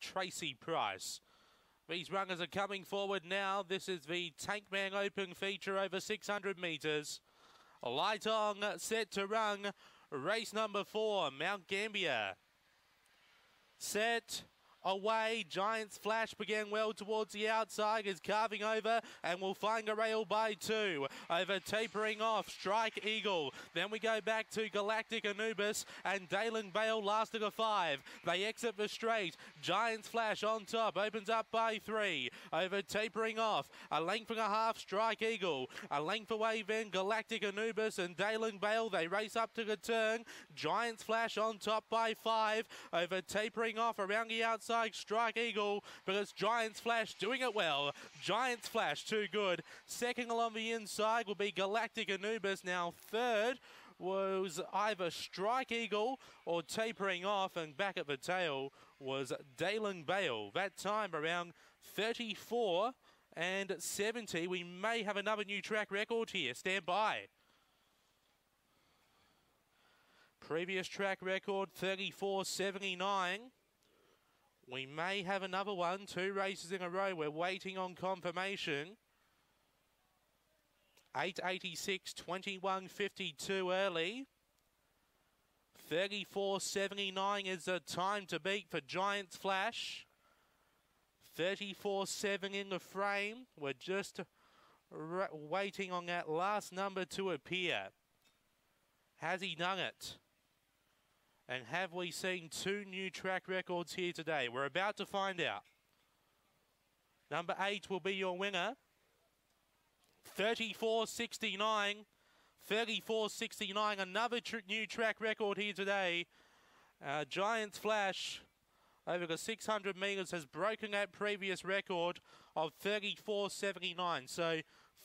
Tracy Price. These runners are coming forward now. This is the Tankman Open feature over 600 metres. Light on, set to run. Race number four, Mount Gambier. Set, away. Giants Flash began well towards the outside, is carving over and will find a rail by two. Over tapering off, Strike Eagle. Then we go back to Galactic Anubis and Dalen Bale last of the five. They exit the straight. Giants Flash on top, opens up by three. Over tapering off, a length and a half, Strike Eagle. A length away then Galactic Anubis and Dalen Bale. They race up to the turn. Giants Flash on top by five. Over tapering off around the outside Strike Eagle, but it's Giants Flash doing it well. Giants Flash, too good. Second along the inside will be Galactic Anubis. Now third was either Strike Eagle or tapering off, and back at the tail was Dalen Bale. That time around 34 and 70. We may have another new track record here. Stand by. Previous track record 34.79. We may have another one, two races in a row. We're waiting on confirmation. 886, 2152 early. 34.79 is the time to beat for Giants Flash. 34.7 in the frame. We're just waiting on that last number to appear. Has he done it? And have we seen two new track records here today? We're about to find out. Number eight will be your winner. 34.69. 34.69. Another tr new track record here today. Uh, Giants Flash over the 600 metres has broken that previous record of 34.79. So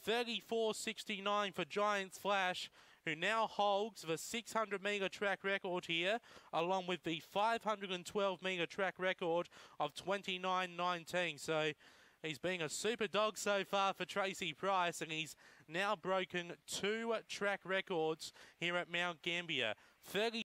34.69 for Giants Flash who now holds the 600 metre track record here, along with the 512 metre track record of 29.19. So he's been a super dog so far for Tracy Price, and he's now broken two track records here at Mount Gambier. 30